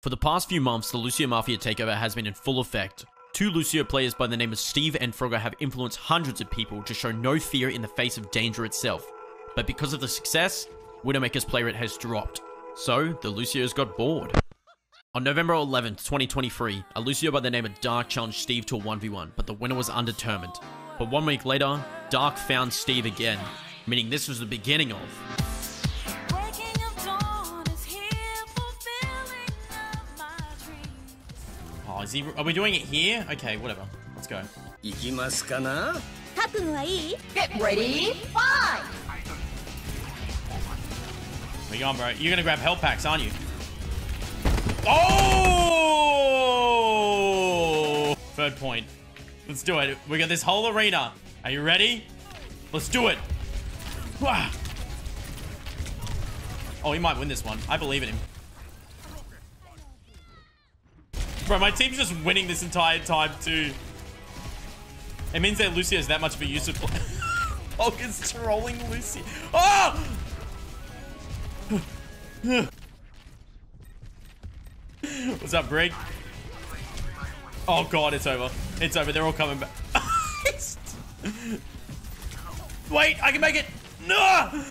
For the past few months, the Lucio Mafia takeover has been in full effect. Two Lucio players by the name of Steve and Frogger have influenced hundreds of people to show no fear in the face of danger itself. But because of the success, Widowmaker's play rate has dropped. So, the Lucios got bored. On November 11th, 2023, a Lucio by the name of Dark challenged Steve to a 1v1, but the winner was undetermined. But one week later, Dark found Steve again, meaning this was the beginning of Are we doing it here? Okay, whatever. Let's go. Get ready, five! We on, bro. You're gonna grab health packs, aren't you? Oh! Third point. Let's do it. We got this whole arena. Are you ready? Let's do it. Wow. Oh, he might win this one. I believe in him. Bro, my team's just winning this entire time, too. It means that Lucio is that much of a use of play. Hogan's oh, trolling Lucio. Oh! What's up, Brig? Oh god, it's over. It's over. They're all coming back. Wait, I can make it. No!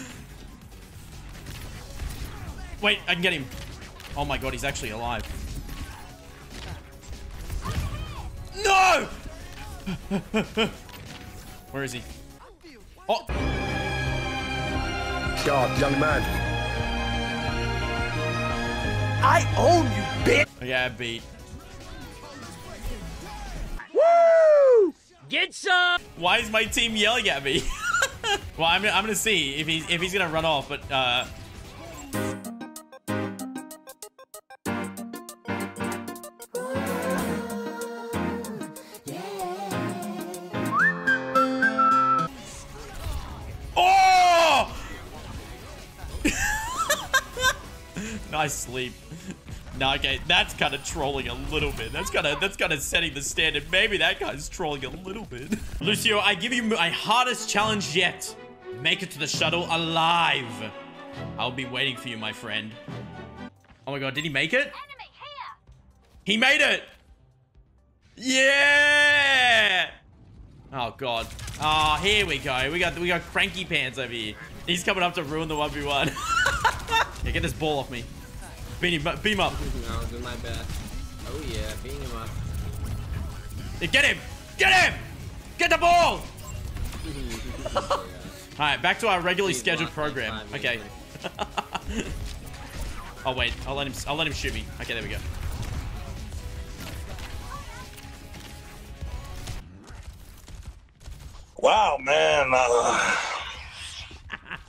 Wait, I can get him. Oh my god, he's actually alive. No! Where is he? Oh! God, young man. I own you, bitch! Yeah, beat. Woo! Get some! Why is my team yelling at me? well, I'm, I'm gonna see if he's if he's gonna run off, but uh. Sleep. No, okay, that's kind of trolling a little bit. That's kind of that's kind of setting the standard. Maybe that guy's trolling a little bit. Lucio, I give you my hardest challenge yet. Make it to the shuttle alive. I'll be waiting for you, my friend. Oh my god, did he make it? He made it! Yeah! Oh god. Oh, here we go. We got we got cranky pants over here. He's coming up to ruin the 1v1. yeah, get this ball off me. Beat him, beam up. No, do my best. Oh yeah, beam him up. Yeah, Get him! Get him! Get the ball! Alright, back to our regularly Please scheduled program. time, Okay. oh wait, I'll let him I'll let him shoot me. Okay, there we go. Wow, man. Uh,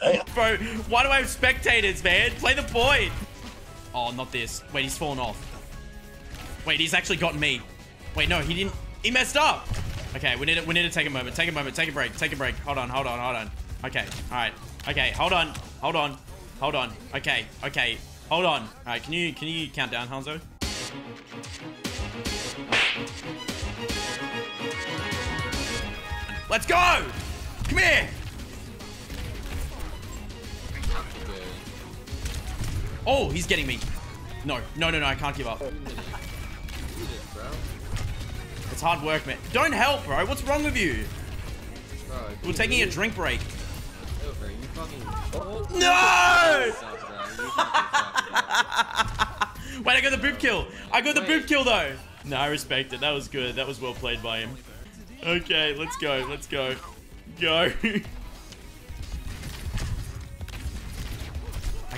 Bro, why do I have spectators, man? Play the point. Oh, not this. Wait, he's fallen off. Wait, he's actually gotten me. Wait, no, he didn't. He messed up. Okay, we need to, we need to take a moment. Take a moment. Take a break. Take a break. Hold on. Hold on. Hold on. Okay. All right. Okay. Hold on. Hold on. Hold on. Okay. Okay. Hold on. All right. Can you can you count down, Hanzo? Let's go. Come here. Oh, he's getting me. No, no, no, no. I can't give up. It's hard work, man. Don't help, bro. What's wrong with you? Bro, We're taking a drink break. fucking. No! Wait, I got the boop kill. I got the boop kill though. No, I respect it. That was good. That was well played by him. Okay, let's go. Let's go. Go.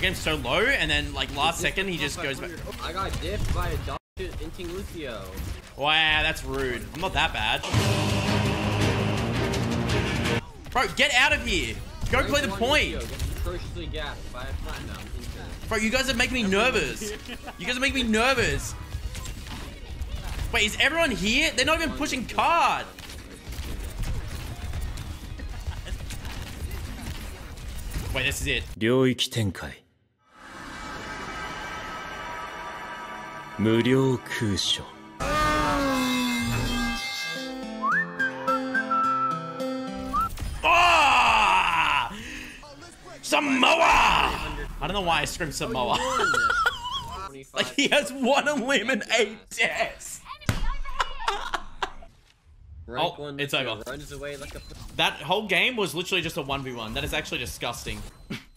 I get him so low, and then like last second he just goes back. bro. I got dipped by a dog shit inting Lucio. Wow, that's rude. I'm not that bad. Bro, get out of here. Go play the point. Lucio gets atrociously gapped by a platinum instant. Bro, you guys are making me nervous. You guys are making me nervous. Wait, is everyone here? They're not even pushing card. Wait, this is it. 领域展开 无料空所 Ah! Samoa! I don't know why I screamed Samoa. 20 75. Like he has one limb and eight deaths. Rank Oh, one it's Lucio over. Runs away like a. That whole game was literally just a 1v1. That is actually disgusting.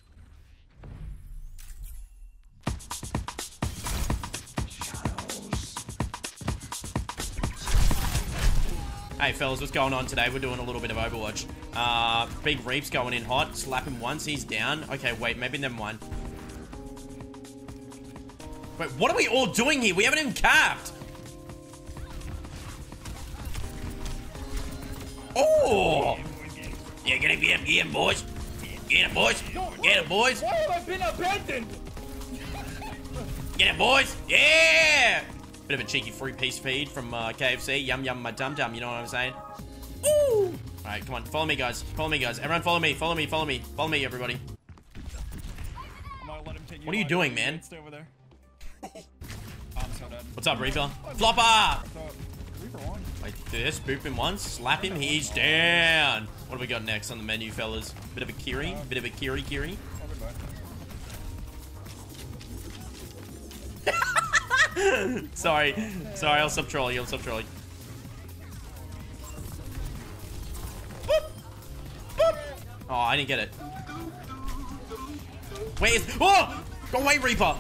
Hey fellas, what's going on today? We're doing a little bit of Overwatch. Uh, Big Reap's going in hot. Slap him once, he's down. Okay, wait, maybe never mind. Wait, what are we all doing here? We haven't even capped. Oh! Yeah, get him, get him, get him, boys. Get him, boys. Get him, boys. Why have I been abandoned? Get him, boys. Yeah! Bit of a cheeky free piece feed from uh, KFC. Yum, yum, my dum dum. You know what I'm saying? Ooh! Alright, come on. Follow me, guys. Follow me, guys. Everyone follow me. Follow me. Follow me. Follow me, everybody. What are you doing, man? Stay Over there. I'm so dead. What's up, Reaper? Flopper! So, Reaper won. Like this. Boop him once. Slap him. He's down. What do we got next on the menu, fellas? Bit of a Kiri. Bit of a Kiri Kiri. Sorry. Sorry, I'll stop trolling. I'll stop trolling. Boop. Boop. Oh, I didn't get it. Wait, oh! Go away, Reaper!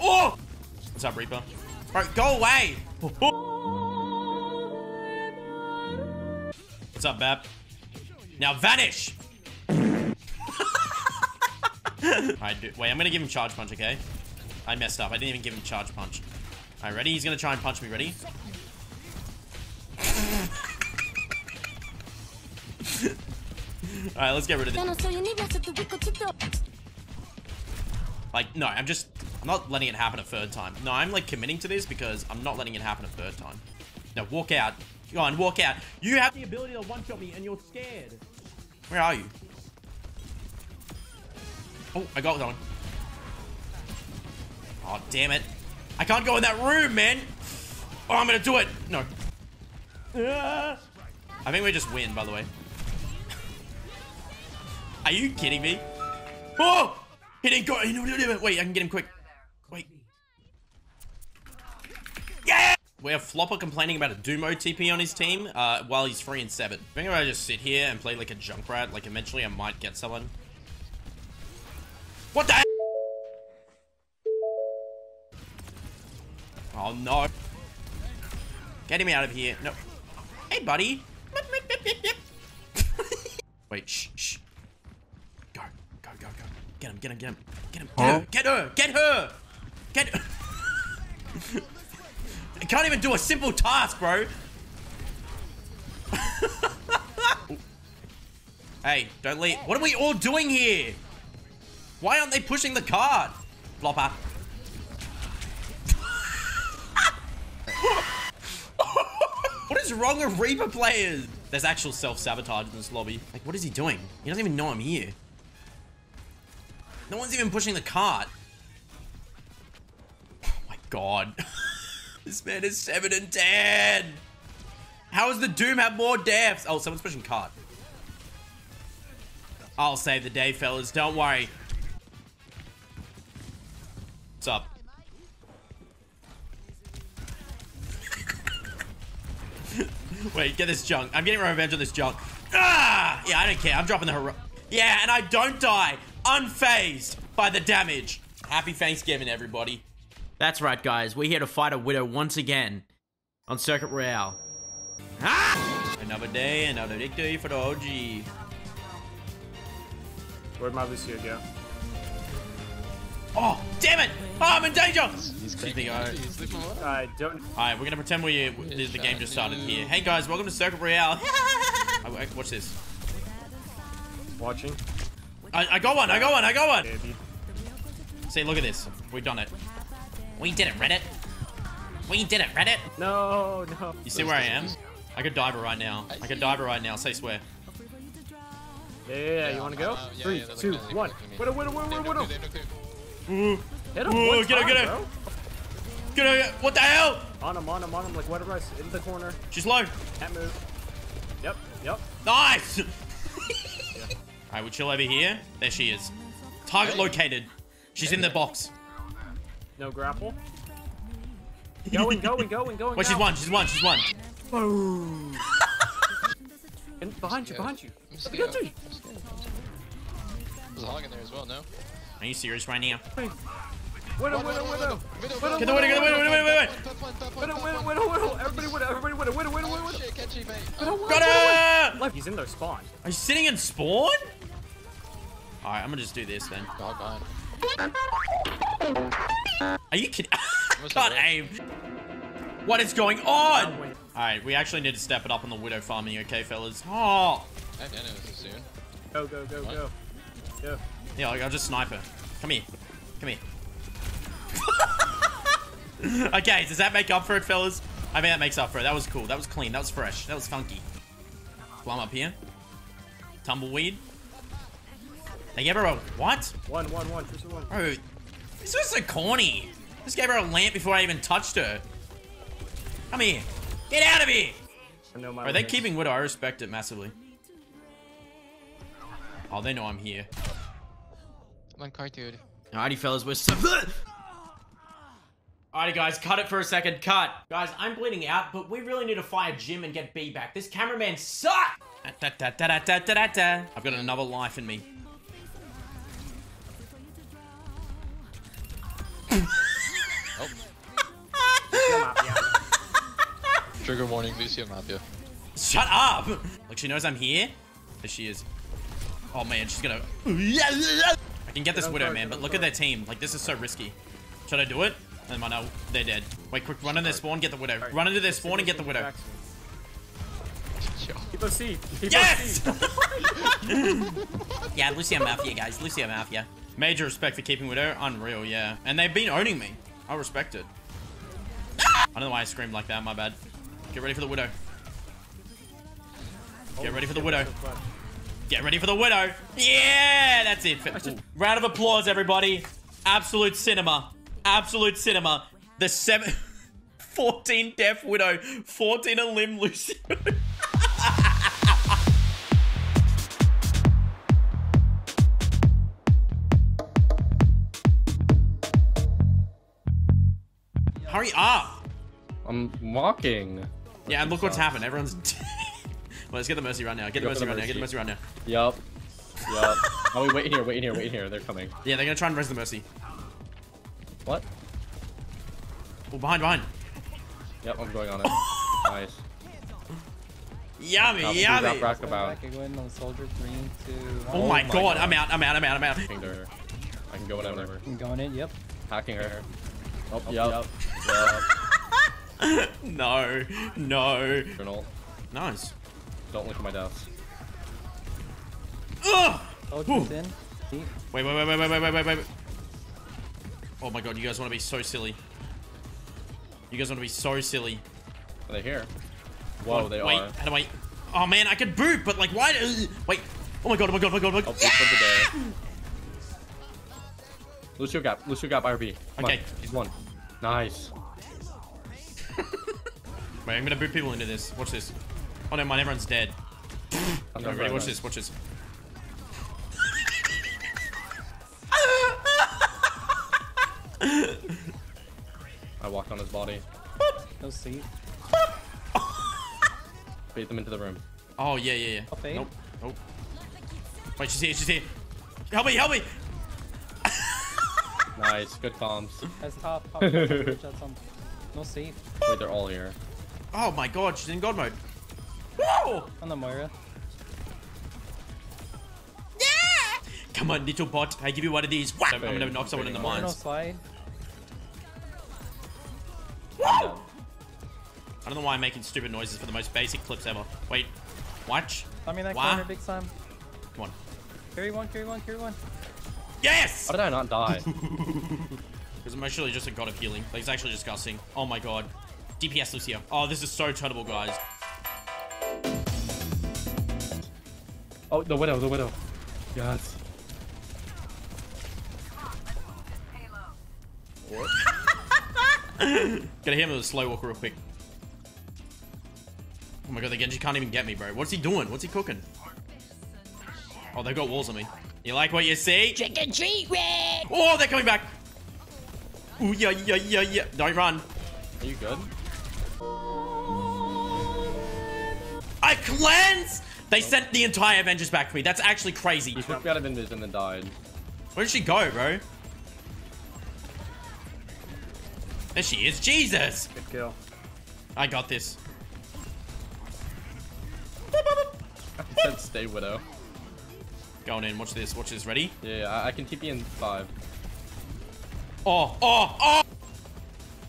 Oh! What's up, Reaper? Alright, go away! What's up, Bap? Now vanish! Alright, wait, I'm gonna give him charge punch, okay? I messed up. I didn't even give him charge punch. Alright, ready? He's gonna try and punch me. Ready? Alright, let's get rid of this. Like, no, I'm just... I'm not letting it happen a third time. No, I'm, like, committing to this because I'm not letting it happen a third time. No, walk out. Go on, walk out. You have the ability to one-shot me and you're scared. Where are you? Oh, I got that one. Oh, damn it. I can't go in that room, man. Oh, I'm gonna do it. No. I think we just win, by the way. Are you kidding me? Oh! He didn't go. Wait, I can get him quick. Wait. Yeah! We have Flopper complaining about a Dumo TP on his team uh, while he's free and 7. I think if I just sit here and play like a Junkrat, like eventually I might get someone. What the Oh no. Get him out of here. No. Hey, buddy. Wait, shh, shh. Go, go, go, go. Get him, get him, get him. Get him. Get her, get her. Get her. Get her. I can't even do a simple task, bro. hey, don't leave. What are we all doing here? Why aren't they pushing the cart? Flopper. what is wrong with Reaper players? There's actual self-sabotage in this lobby. Like, what is he doing? He doesn't even know I'm here. No one's even pushing the cart. Oh my god. this man is 7 and 10. How does the Doom have more deaths? Oh, someone's pushing cart. I'll save the day, fellas. Don't worry. What's up? Wait, get this junk. I'm getting revenge on this junk. Ah! Yeah, I don't care. I'm dropping the hero. Yeah, and I don't die. Unfazed by the damage. Happy Thanksgiving, everybody. That's right, guys. We're here to fight a widow once again on Circuit Royale. Ah! Another day, another victory for the OG. Where'd my Lucio go? Oh, damn it! Oh, I'm in danger! Excuse me, guys. I don't. Alright, we're gonna pretend we the, the game just started here. Hey guys, welcome to Circuit Royale. I, I, watch this. Watching. I, I got one, I got one, I got one! Baby. See, look at this. We've done it. We did it, Reddit. We did it, Reddit. No, no. You see where I am? I could dive it right now. I could dive it right now, say swear. Yeah, yeah, yeah. You want to go? Three, two, one. Widow, widow, widow, widow, widow. Mm. Ooh, Hit him Ooh, one get her, time, get her. bro. get her, what the hell? On him, on him, on him. Like whatever. I s- in the corner. She's low. Can't move. Yep, yep. Nice! Alright, we chill over here. There she is. Target located. She's in the box. No grapple. Going, going, going, going. Wait, she's now. one. She's one. She's one. Boom. and behind you, behind you. I'm I scared. you. I'm scared. I'm scared. There's a hog in there as well, no? Are you serious right now? Hey. Widow, widow, widow. Widow, Get the winner. Get the winner. Winner. Winner. Winner. Widow, widow, widow, widow. Everybody widow, everybody widow, widow, widow, widow, widow. Shit, catch you, mate. Widow, widow, Got widow. her! Left. He's in their spawn. Are you sitting in spawn? Alright, I'm gonna just do this then. Dog behind. Are you kidding? What's Can't that? aim. What is going on? wait. Alright, we actually need to step it up on the widow farming, okay, fellas? Oh! I didn't know this soon. Go, go, go, go. Go. Yeah, I'll I'll just snipe her. Come here. Come here. okay, does that make up for it, fellas? I mean, that makes up for it. That was cool. That was clean. That was fresh. That was funky. Plum up here. Tumbleweed. They gave her a... What? One, one, one. Just one. Bro, this was so corny. Just gave her a lamp before I even touched her. Come here. Get out of here. Are they keeping Widow? I respect it massively. Oh, they know I'm here. I'm on cart, dude. Alrighty, fellas, we're so. Alrighty, guys, cut it for a second. Cut. Guys, I'm bleeding out, but we really need to fire Jim and get B back. This cameraman sucks! Da, da, da, da, da, da, da, da. I've got another life in me. Come. Trigger warning, Lucio Mafia. Shut up! Like, she knows I'm here. There she is. Oh, man, she's gonna... I can get this Widow, man, but look at their team. Like, this is so risky. Should I do it? Know they're dead. Wait, quick, run into their spawn, get the Widow. Run into their spawn and get the Widow. Jackson. Yo. Keep us C. Keep Yes! yeah, Lucio Mafia, guys. Lucio Mafia. Major respect for keeping Widow. Unreal, yeah. And they've been owning me. I respect it. I don't know why I screamed like that. My bad. Get ready for the Widow. Get ready for the Widow. Get ready for the Widow. Yeah, that's it. Ooh. Round of applause, everybody. Absolute cinema. Absolute cinema. The seven... 14 Deaf Widow. 14 a limb Lucio. Hurry up. I'm walking. Yeah, and look what's happened. Everyone's. well, let's get the mercy run now. Get the Go for mercy the run now. Get the mercy. mercy run now. Yup. Yup. oh, wait, wait in here, wait in here, wait in here. They're coming. Yeah, they're gonna try and res the mercy. What? Oh, behind, behind. Yep, I'm going on it. nice. Yummy, Top two, yummy. Rock, rock about. soldier green to. Oh, oh my god, I'm out, I'm out, I'm out, I'm out. Hacking her. I can go whenever. I'm going in. Yep. Hacking her. Oh, yup. Yup. No, no. Nice. Don't look at my deaths. Ugh! Oh, it's in. Deep. Wait, wait, wait, wait, wait, wait, wait, wait. Oh my god, you guys want to be so silly. You guys want to be so silly. Are they here? Whoa, oh, they wait, are. Wait, how do I... Oh man, I could boot, but like, why... Uh, wait. Oh my god, oh my god, oh my god, oh my oh, god. Yeah! Lucio got, Lucio got RB. Come okay. On. He's one. Nice. wait, I'm gonna boot people into this. Watch this. Oh no, mind, everyone's dead. That's Okay, not ready? Watch this, watch this. I walked on his body. No seat. Beat them into the room. Oh, yeah, yeah, yeah. Oh, I'll. Nope, nope. Wait, she's here, she's here. Help me, help me! Nice. Good comms. That's top. top, top, top, top, top. No seat. Wait, they're all here. Oh my god, she's in god mode. Whoa! On the Moira. Yeah! Come on, little bot. I give you one of these. Whap! I'm gonna knock someone in the Fading No mines. slide. I'm. I don't know why I'm making stupid noises for the most basic clips ever. Wait. Watch. I mean that Why? corner, big time. Come on. Carry one, carry one, carry one. Yes! How did I not die? Because I'm actually just a god of healing. Like, it's actually disgusting. Oh my god. DPS Lucio. Oh, this is so turnable, guys. Oh, the widow, the widow. Yes. Gotta hit him with a slow walk real quick. Oh my god, the Genji can't even get me, bro. What's he doing? What's he cooking? Oh, they've got walls on me. You like what you see? Trick or treat, Red! Oh, they're coming back. Ooh, yeah, yeah, yeah, yeah. Don't run. Are you good? I cleanse! They sent the entire Avengers back to me. That's actually crazy. He took me out of Invis and then died. Where did she go, bro? There she is. Jesus! Good kill. I got this. He said stay Widow. Going in. Watch this. Watch this. Ready? Yeah, I, I can you in five. Oh, oh, oh! Alright,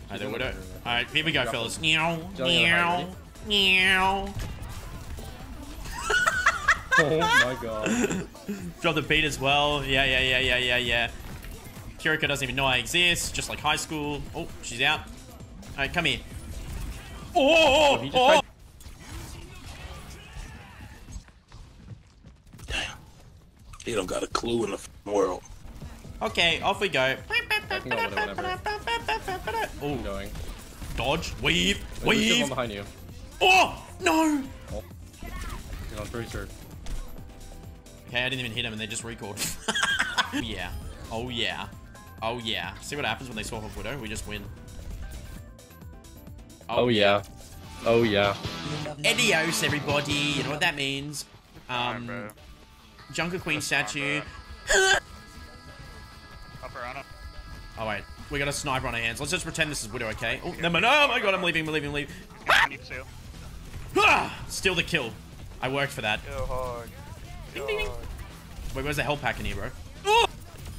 there doing we go. it. Alright, here we go, fellas. Meow, Jelly on the meow, meow. Oh my god. Drop the beat as well. Yeah, yeah, yeah, yeah, yeah, yeah. Kiriko doesn't even know I exist, just like high school. Oh, she's out. Alright, come here. Oh, he oh, oh just oh. tried- He don't got a clue in the f***ing world. Okay, off we go. go Oh, going. dodge, weave, Wait, Lucia's one weave. behind you. Oh, no. Oh. He's on three sir. Okay, I didn't even hit him and they just recalled. yeah. Oh, yeah. Oh, yeah. See what happens when they swap off Widow? We just win. Oh yeah. Oh yeah. Adios, everybody. You know what that means. Um, bro. Junker Queen statue. Upper on. Oh, wait. We got a sniper on our hands. Let's just pretend this is Widow, okay? Oh, no, no, oh my god, I'm leaving, I'm leaving, I'm leaving. I need to. Ah! Steal the kill. I worked for that. Go hard. Ding, ding, ding. Wait, where's the health pack in here, bro? Oh!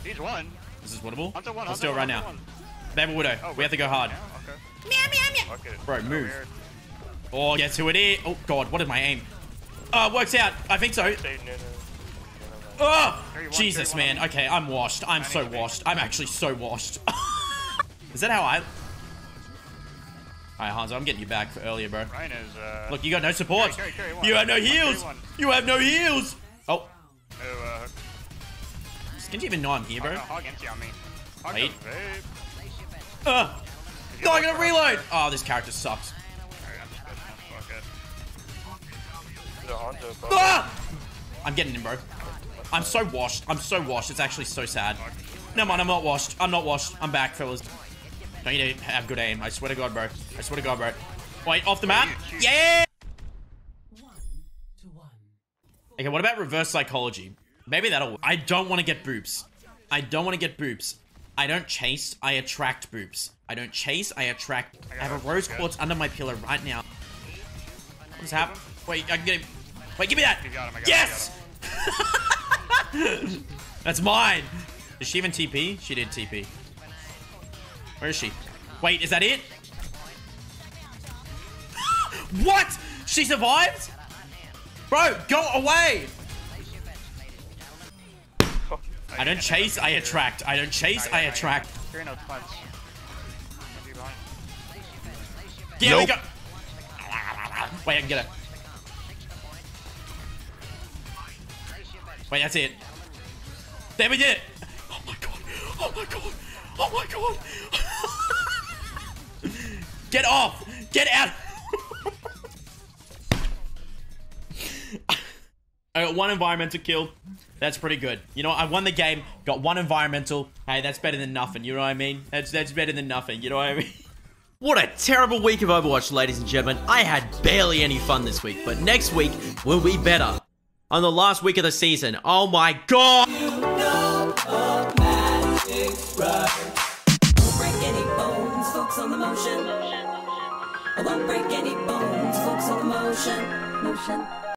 He's one. Is this winnable? Hunter one. Let's Hunter do it right one, now. Hunter one. They have a Widow. Oh, we have to go hard. Okay. Meow, meow, meow. Fuck. Bro, move. weird. Oh, guess who it is? Oh, God, what is my aim? Oh, it works out. I think so. Say no, no. Oh, Jesus, man. Okay, I'm washed. I'm so need to be. washed. I'm actually so washed. is that how I... Alright, Hanzo, I'm getting you back for earlier, bro. Ryan is, uh... Look, you got no support. Carry, carry, carry. You have no Carry heals. You have no heals. Oh, No, uh... does Genji even know I'm here, Bro. bro? Hog empty on me. Hog Wait. goes. Uh, no, I look gotta for- reload. Oh, this character sucks. Alright, I'm just good. Fuck it. Ah! I'm getting him, bro. I'm so washed. I'm so washed. It's actually so sad. No, man, I'm not washed. I'm not washed. I'm back, fellas. Don't need to have good aim. I swear to God, bro. I swear to God, bro. Wait, off the map? Yeah! Okay, what about reverse psychology? Maybe that'll I don't want to get boobs. I don't want to get boobs. I don't chase, I attract boobs. I don't chase, I attract. I have a rose quartz under my pillow right now. What's happening? Wait, I can get him. Wait, give me that! Him, I got him, I yes! That's mine! Did she even TP? She did TP. Where is she? Wait, is that it? what? She survived? Bro, go away! I don't chase, I attract. I don't chase, I attract. Carry no punch. Maybe behind. Yeah, we go. Wait, I can get it. Wait, that's it. There we did it. Oh my god. Oh my god. Oh my god. get off. Get out. I got one environmental kill. That's pretty good. You know, I won the game, got one environmental. Hey, that's better than nothing. You know what I mean? That's that's better than nothing. You know what I mean? What a terrible week of Overwatch, ladies and gentlemen. I had barely any fun this week, but next week will be better. On the last week of the season, oh my god!